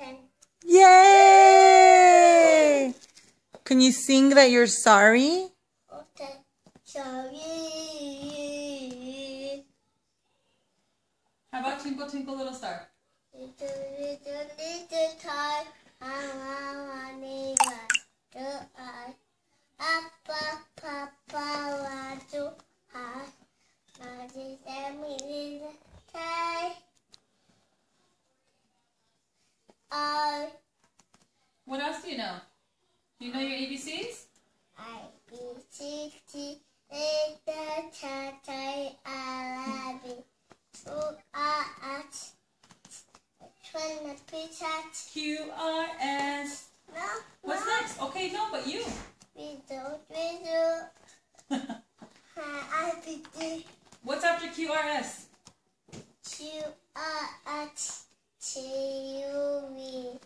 and. Yay! Can you sing that you're sorry? Okay, sorry. How about Twinkle Twinkle Little Star? Little, little, little star, I want to What else do you know? Do you know your ABCs? I, B, C, D, little cha, cha, I love you. Two, I, H. Twenty, pizza. Q R S. No, What's no. next? Okay, no, but you. We do, we do. I be the What's after Q R S? Q R H T U V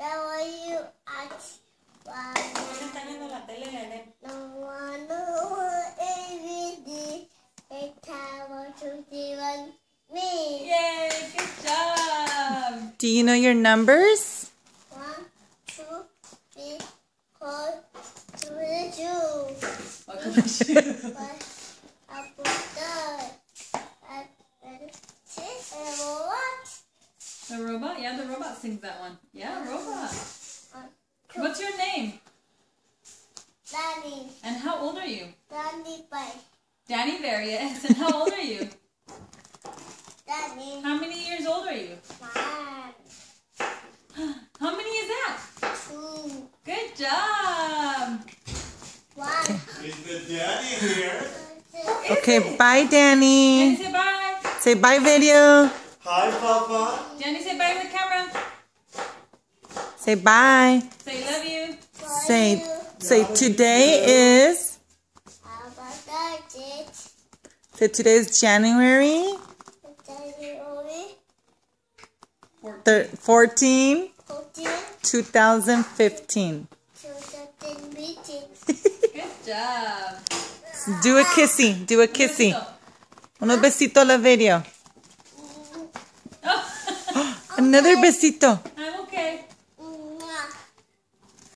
W H Está viendo la tele, nene. No one no A B D Eight one two three one me. Yay! Good job. Do you know your numbers? One, two, three, four, three, two. Welcome to you. One, apple, third. And then six, and what? The robot? Yeah, the robot sings that one. Yeah, robot. What's your name? Danny, And how old are you? Danny, bye. Danny Various. And how old are you? Danny, How many years old are you? one, How many is that? two, Good job. one, Is the daddy here? two, Okay, bye, Danny, Danny. say bye. Say bye, video. Hi, Papa. Danny, say bye to the camera. Say bye. Say love you. Say, say today is, How about that, it? say today is January Danny, Ovi, thir- 14, fourteen, 2015. job. Do a kissy. Do a kissy. Unos besitos a la video. Another besito.